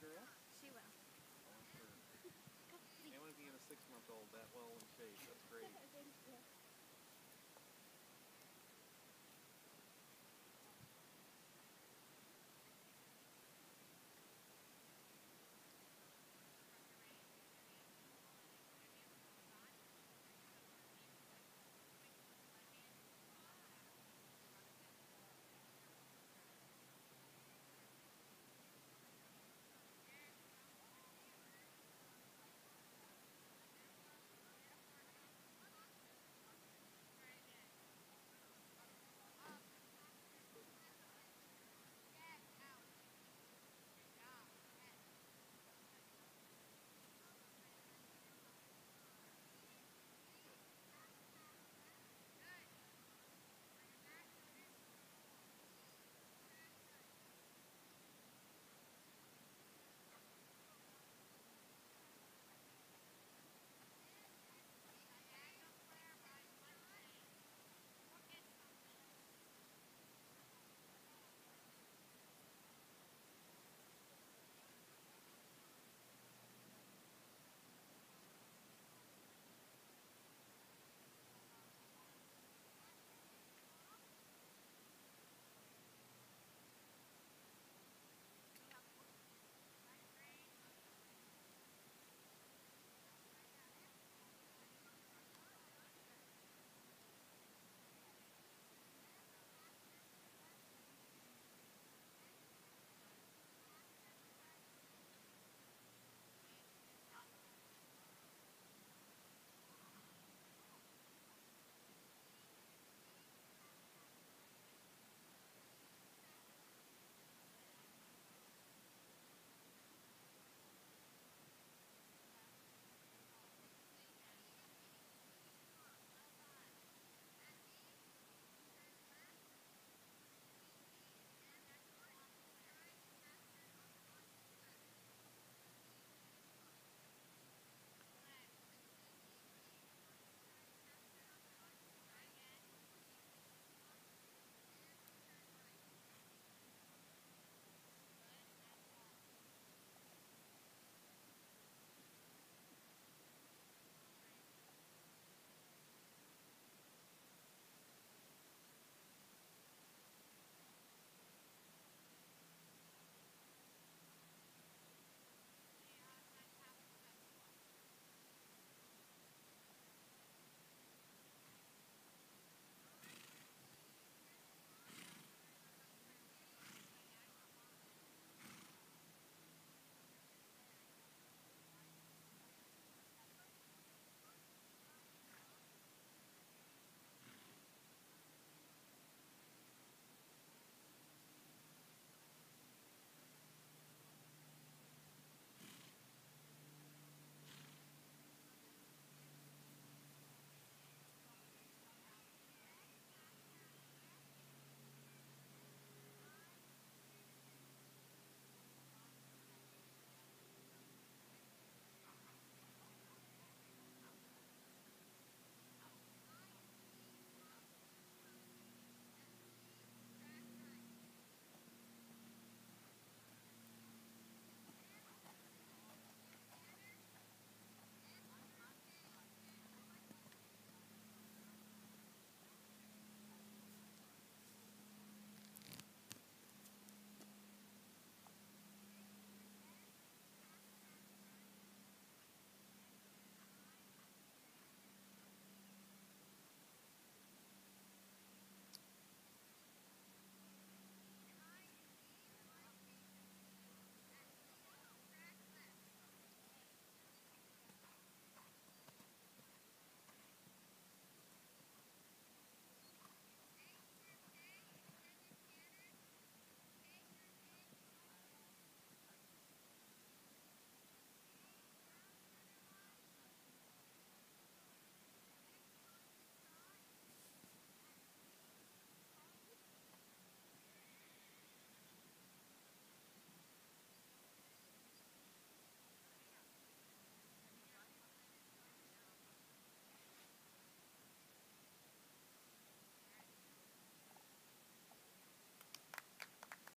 girl? She will. Oh, I'm sure. Anyone get a six-month-old that well in shape, that's great.